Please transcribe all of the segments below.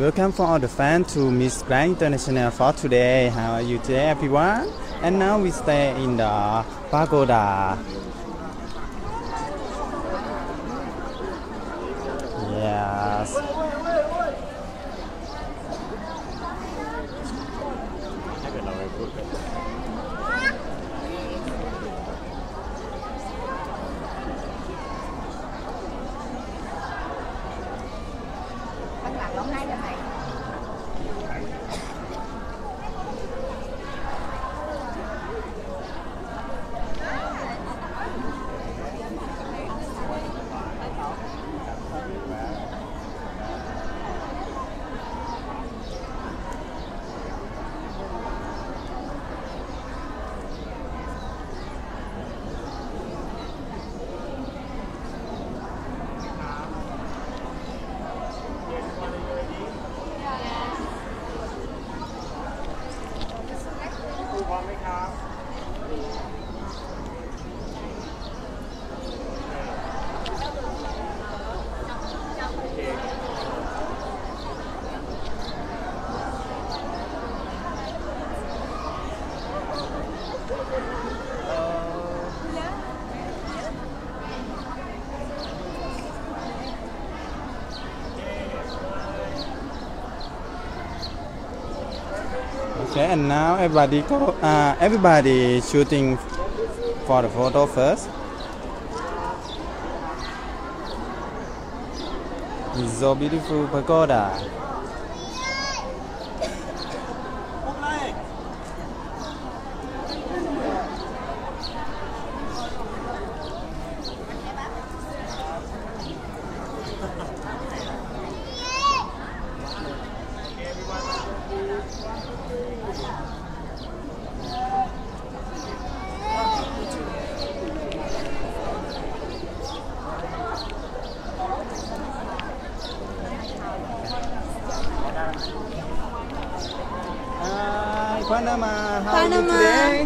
Welcome for all the fans to Miss Grand International for today. How are you today, everyone? And now we stay in the pagoda. còn hai là bảy Okay, and now everybody go. Uh, everybody shooting for the photo first. It's so beautiful pagoda. Panama. How are you today?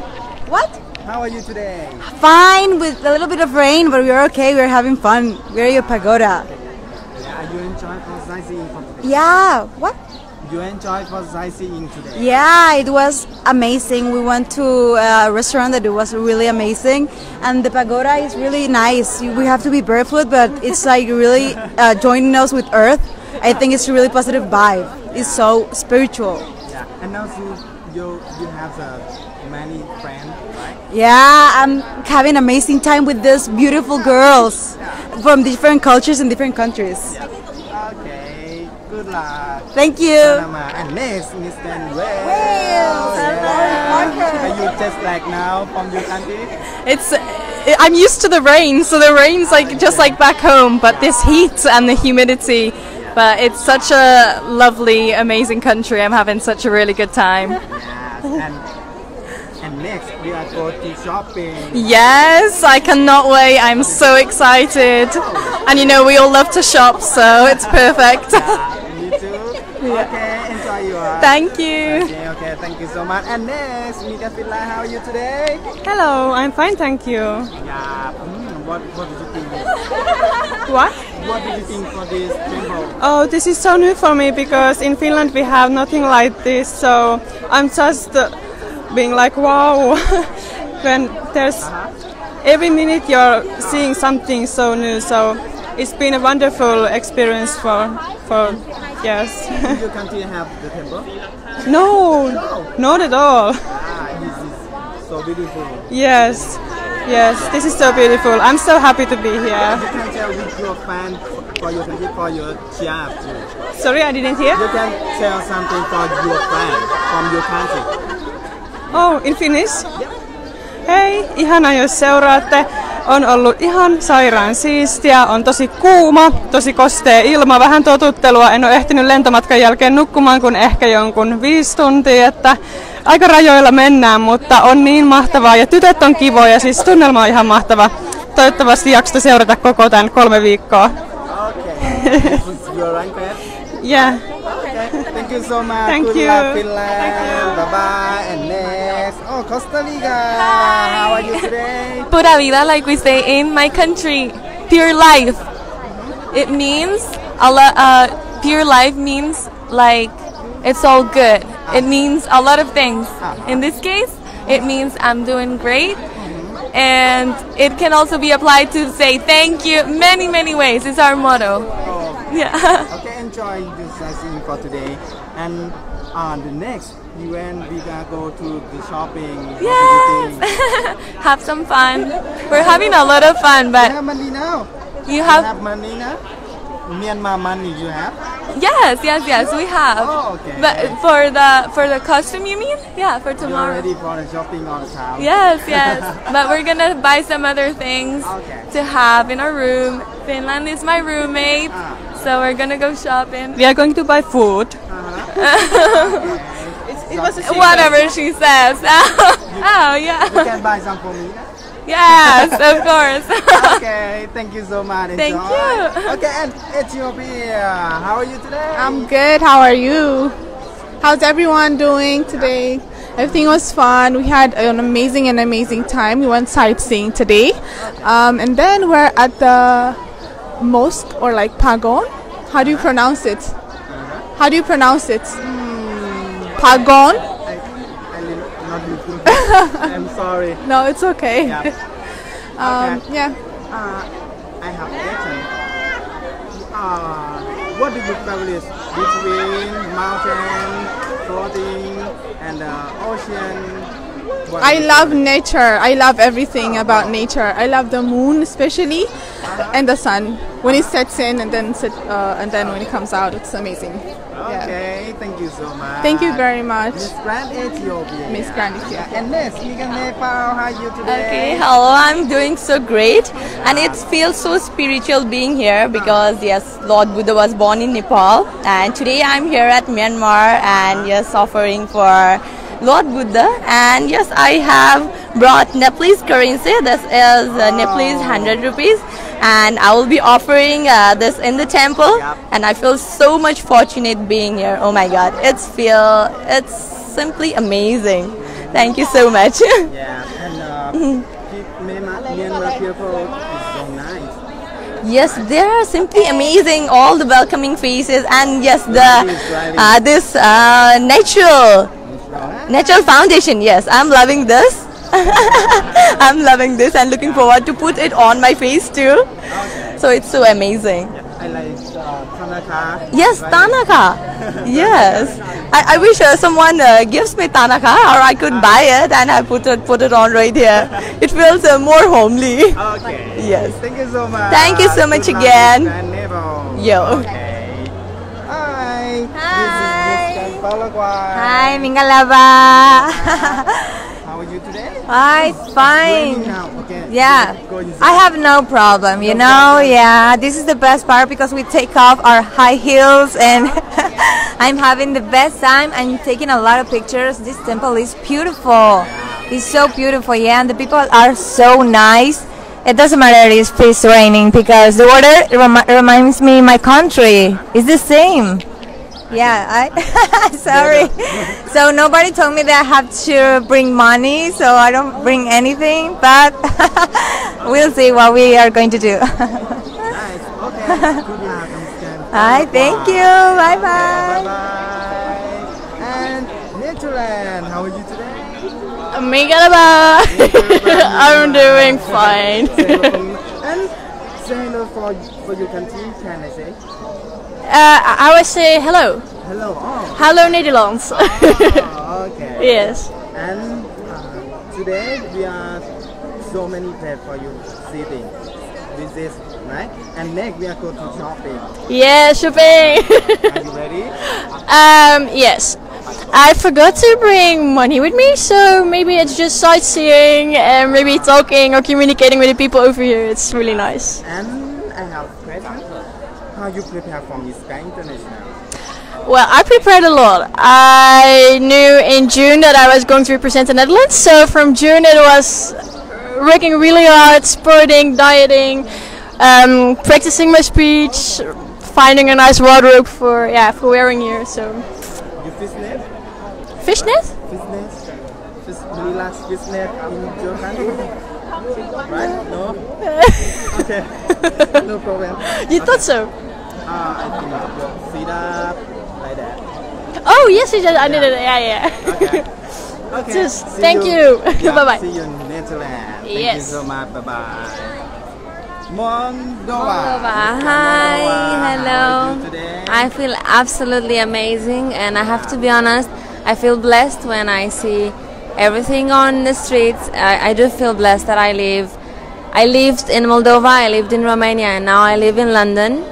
What? How are you today? Fine with a little bit of rain, but we're okay. We're having fun. We're at pagoda. Yeah, you enjoy for sightseeing for today? Yeah. What? You enjoy for sightseeing today? Yeah, it was amazing. We went to a restaurant that it was really amazing, and the pagoda is really nice. We have to be barefoot, but it's like really uh, joining us with Earth. I think it's a really positive vibe. It's so spiritual. Yeah, and now you you, you have uh, many friends, right? Yeah, I'm having amazing time with these beautiful girls from different cultures and different countries. Okay, good luck. Thank you. Panama. And next, Miss Wales. Wales. Yeah. Are you just like now from your country? It's I'm used to the rain, so the rain's like just like back home, but this heat and the humidity. But it's such a lovely, amazing country. I'm having such a really good time. Yes. And and next we are going to shopping. Yes, I cannot wait. I'm so excited. And you know, we all love to shop, so it's perfect. Me too. Okay, enjoy your. Thank you. Okay, okay, thank you so much. And next, Mika Fila, how are you today? Hello, I'm fine, thank you. Yeah. Mm. What what did you think? What? What did you think for this temple? Oh, this is so new for me because in Finland we have nothing like this. So I'm just uh, being like, wow. when there's every minute you're seeing something so new. So it's been a wonderful experience for for yes. Your country have the temple? no, not at all. Ah, this is so beautiful. Yes, yes, this is so beautiful. I'm so happy to be here. You can tell with your fan for your for your too. Sorry, I didn't hear. You can tell something for your fan from your country. Oh, in Finnish? Hei, ihana jos seuraatte. On ollut ihan sairaan siistiä, on tosi kuuma, tosi kostea ilma, vähän totuttelua. En ole ehtinyt lentomatkan jälkeen nukkumaan kuin ehkä jonkun viisi tuntia, että aika rajoilla mennään, mutta on niin mahtavaa. Ja tytöt on kivoja, siis tunnelma on ihan mahtava. Toivottavasti jaksatte seurata koko tämän kolme viikkoa. Okay. this is your uncle. Yeah. Okay. Thank you so much. Thank Good you. luck, Finland. Bye bye. And next, oh Costa Rica. How are you today? Pura vida, like we say in my country, pure life. It means uh, pure life means like it's all good. It means a lot of things. In this case, it means I'm doing great. And it can also be applied to say thank you many, many ways. It's our motto. Oh, Yeah. okay, enjoy this sightseeing for today. And on the next event, we gonna go to the shopping. Yes. have some fun. We're having a lot of fun, You but have money now. you You have have money now. Myanmar money you have. yes, yes, yes. We have. Oh, okay. But for the for the costume, you mean? Yeah, for tomorrow. You are tomorrow. ready for the shopping all the time. Yes, yes. but we're gonna buy some other things Okay. to have in our room. Finland is my roommate, Ah. so we're gonna go shopping. We are going to buy food. It was a Whatever she says. oh yeah. You can buy some for me. Yes, of course. okay, thank you so much. Thank Enjoy. you. Okay, and Ethiopia, how are you today? I'm good. How are you? How's everyone doing today? Everything was fun. We had an amazing and amazing time. We went sightseeing today, um, and then we're at the mosque or like pagon. How do you pronounce it? How do you pronounce it? Pagon? I, I li- not looking. I'm sorry. No, it's okay. Yeah. Um, Okay. yeah. Uh, I have a question. Uh, what do you favorites between mountain, floating, and uh, ocean? What I love nature. I love everything about nature. I love the moon especially, and the sun when it sets in and then set, uh, and then when it comes out. It's amazing. Yeah. Okay, thank you so much. Thank you very much, Miss Grand Ethiopia. Miss Grand Ethiopia. And next, Megan Nepal, how are you today? Okay, hello, I'm doing so great and it feels so spiritual being here because yes, Lord Buddha was born in Nepal and today I'm here at Myanmar and yes, offering for Lord Buddha and yes, I have brought Nepalese currency. This is uh, Nepalese 100 rupees and I will be offering uh, this in the temple and I feel so much fortunate being here. Oh my god, it's feel it's simply amazing. Thank you so much. Yeah, and uh, Myanmar, Myanmar people is so nice. Yes, they are simply amazing. All the welcoming faces, and yes, the uh, this uh, natural natural foundation. Yes, I'm loving this. I'm loving this and looking forward to put it on my face too. So it's so amazing. I like uh, Thanaka. Yes, Right? Thanaka. Yes, I, I wish uh, someone uh, gives me Thanaka, or I could buy it and I put it put it on right here. It feels uh, more homely. Okay. Yes. Thank you so much. Thank you so much Good again. Yo. Okay. Hi. Hi. This is Miss Hi, Mingalaba. How are you today? Hi, Raining fine. Okay. Yeah, I have no problem, you No know. Yeah, this is the best part because we take off our high heels and uh-huh. I'm having the best time. I'm taking a lot of pictures. This temple is beautiful. It's so beautiful, yeah, and the people are so nice. It doesn't matter if it's raining because the water remi- reminds me my country. It's the same. Yeah, I sorry. So nobody told me that I have to bring money, so I don't bring anything. But we'll see what we are going to do. Nice. Okay. Good luck, Miss Hi, thank you. Bye bye. Bye bye. And Netherlands, how are you today? Mingalaba. I'm doing fine. Say hello for me. and say hello for, for your country, can I say? Uh, I would say hello. Hello. Oh, Hello, Netherlands. oh, okay. yes. And uh, today we are so many places for you sitting. This is right. And next we are going to shopping. Yeah, shopping. Are you ready? um, yes. I forgot to bring money with me, so maybe it's just sightseeing and maybe talking or communicating with the people over here. It's really nice. And I have a question. How you prepare for Miss Sky International? Well, I prepared a lot. I knew in June that I was going to represent the Netherlands, so from June it was working really hard, sporting, dieting, um, practicing my speech, finding a nice wardrobe for yeah for wearing here. So You fishnet? fishnet? Fishnet? Fish, fishnet in? Right? No? okay. no problem. You thought so? Uh, I think uh, sit up like that. Oh yes, yes, yes, I did it. Yeah, yeah. Okay. Okay. Just see thank you. Yeah, Bye-bye. See you in Netherlands. Thank you Yes. so much. Bye bye. Moldova. Moldova. Hi, hello. you? I feel absolutely amazing, and I have to be honest, I feel blessed when I see everything on the streets. I, I do feel blessed that I live. I lived in Moldova, I lived in Romania, and now I live in London.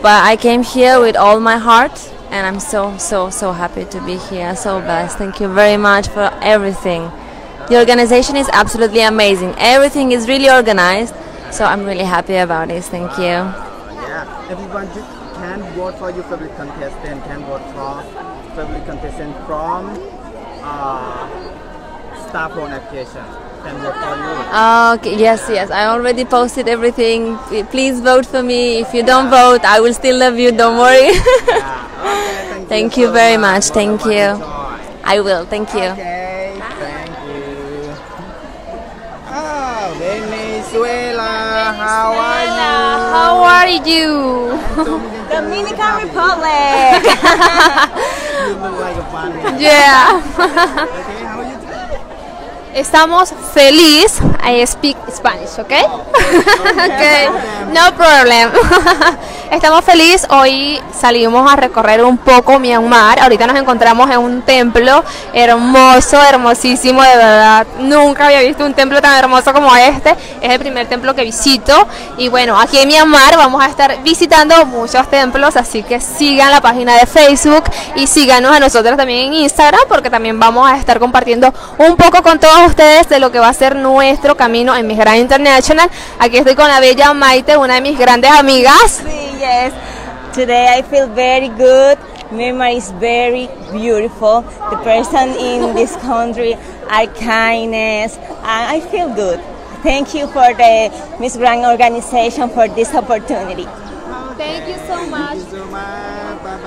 But I came here with all my heart, and I'm so, so, so happy to be here. So blessed. Thank you very much for everything. The organization is absolutely amazing. Everything is really organized, so I'm really happy about this. Thank you. Yeah, everyone just can vote for your favorite contestant, can vote for favorite contestant from uh, Star Phone application. Can vote for you. Okay, yes, yes. I already posted everything. Please vote for me. If you don't vote, I will still love you. Don't worry. Okay, thank, Thank you, you so very much. much. Thank you. wonderful I will. Thank you. Okay, thank you. Ah, Venezuela, how are you? How are you? Dominican Republic. you look like a funny. Yeah. Okay, Estamos feliz. I speak Spanish, okay? okay. No problem. Estamos felices. Hoy salimos a recorrer un poco Myanmar. Ahorita nos encontramos en un templo hermoso, hermosísimo, de verdad. Nunca había visto un templo tan hermoso como este. Es el primer templo que visito. Y bueno, aquí en Myanmar vamos a estar visitando muchos templos. Así que sigan la página de Facebook y síganos a nosotros también en Instagram porque también vamos a estar compartiendo un poco con todos ustedes de lo que va a ser nuestro camino en Miss Grand International. Aquí estoy con la bella Maite, una de mis grandes amigas. Yes, today I feel very good. Myanmar is very beautiful. The person in this country are kindness. and I feel good. Thank you for the Miss Grand organization for this opportunity. Thank you so much. Thank you so much. Bye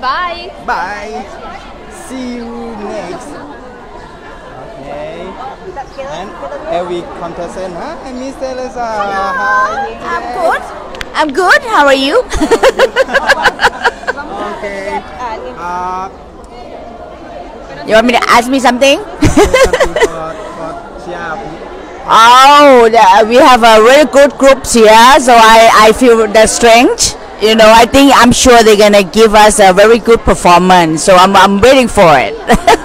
bye. Bye. bye. See you And every contestant, huh? And Miss Teresa, how are you I'm good. I'm good. How are you? Okay. Uh, you want me to ask me something? something for, for Chia. Oh, the- we have a very good groups here, so I, I feel the strength. You know, I think I'm sure they're gonna give us a very good performance. So I'm, I'm waiting for it.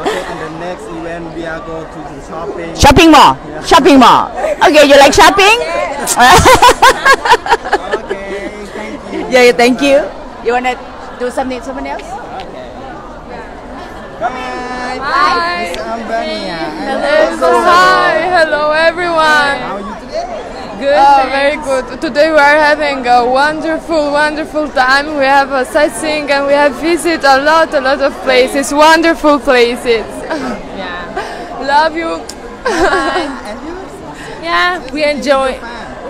Okay, and the next event we are go to the shopping. shopping mall, shopping mall. Okay, you like shopping? Okay, thank you. yeah, thank you. You wanna do something, someone else? Bye. Hi. Miss Albania. Hello. Hi. Hello, everyone. How are you today? Good. Oh, very good. Today we are having a wonderful, wonderful time. We have a sightseeing and we have visit a lot, a lot of places. Wonderful places. yeah. Love you. And? Yeah, we enjoy.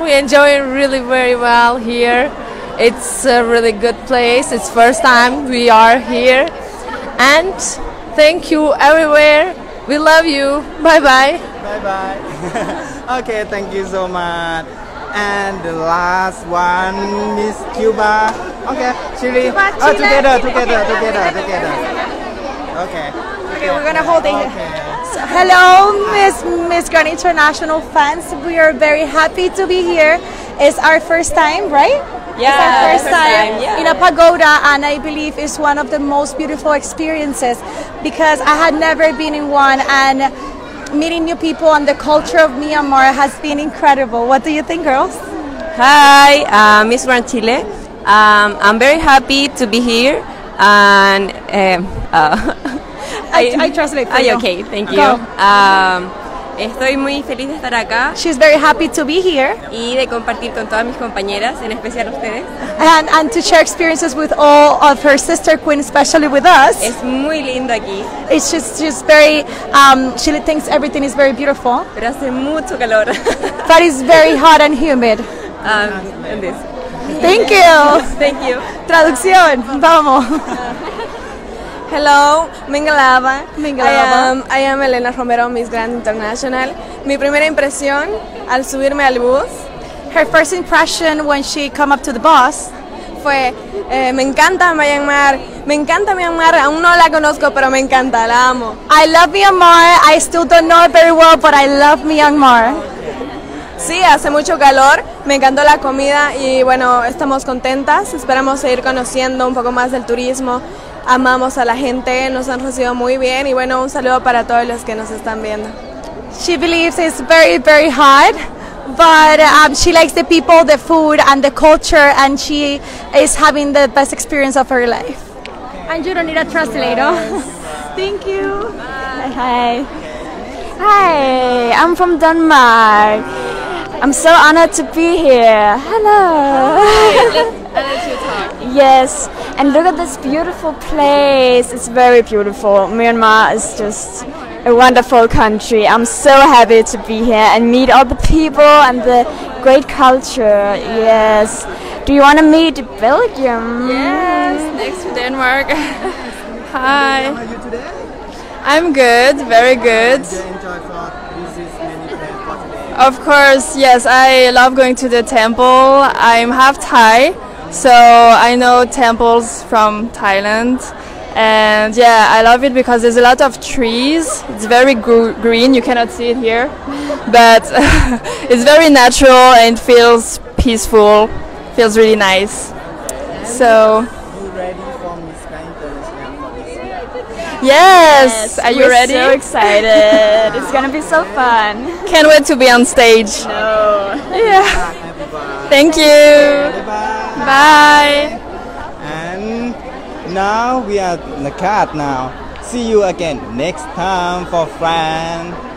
We enjoy it really very well here. It's a really good place. It's first time we are here, and thank you everywhere. We love you. Bye bye. Bye bye. okay, thank you so much. And the last one, Miss Cuba. Okay, oh, Chile. Oh, together, together, together, together. Okay. Okay, we're gonna hold it. Okay. Hello, Miss Miss Grand International fans. We are very happy to be here. It's our first time, right? it's our first, time, in a pagoda, and I believe it's one of the most beautiful experiences because I had never been in one, and meeting new people and the culture of Myanmar has been incredible. What do you think, girls? Hi, uh, Miss Grand Chile. Um, I'm very happy to be here, and um, uh, I- I translate for you. okay, thank you. Um, estoy muy feliz de estar acá She's very happy to be here y de compartir con todas mis compañeras, en especial ustedes. and, and to share experiences with all of her sister queens, especially with us. Es muy lindo aquí, It's just just very. Um, she thinks everything is very beautiful, pero hace mucho calor. but it's very hot and humid. um, and this. Thank you. Thank you. Traducción, vamos. Hello, Mingalaba. Mingalaba. I am, I am Elena Romero, Miss Grand International. Mi primera impresión al subirme al bus Her first impression when she come up to the bus fue, eh, me encanta Myanmar, me encanta Myanmar, aún no la conozco, pero me encanta, la amo. I love Myanmar. I still don't know it very well, but I love Myanmar. Sí, hace mucho calor, me encantó la comida y bueno, estamos contentas, esperamos seguir conociendo un poco más del turismo, amamos a la gente, nos han recibido muy bien y bueno, un saludo para todos los que nos están viendo. She believes it's very, very hot, but um, she likes the people, the food, and the culture, and she is having the best experience of her life. And you don't need a translator. Thank you. Hi. Hi, I'm from Denmark. I'm so honored to be here. Hello. Yes, and look at this beautiful place. It's very beautiful. Myanmar is just a wonderful country. I'm so happy to be here and meet all the people and the great culture. Yes. Do you want to meet Belgium? Yes, next to Denmark. Hi. How are you today? I'm good, very good. Do you enjoy for visit many places? Of course, yes, I love going to the temple. I'm half Thai, so I know temples from Thailand. And yeah, I love it because there's a lot of trees. It's very gr- green, you cannot see it here. But it's very natural and feels peaceful, feels really nice. So, You ready for Miss Sky International for this year? yes, are you we're ready? so excited. it's gonna be so fun. Can't wait to be on stage. No. Yeah. Thank you. Bye. Bye. And now we are in the card now. See you again next time for France.